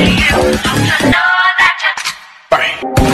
you. Don't you know that you...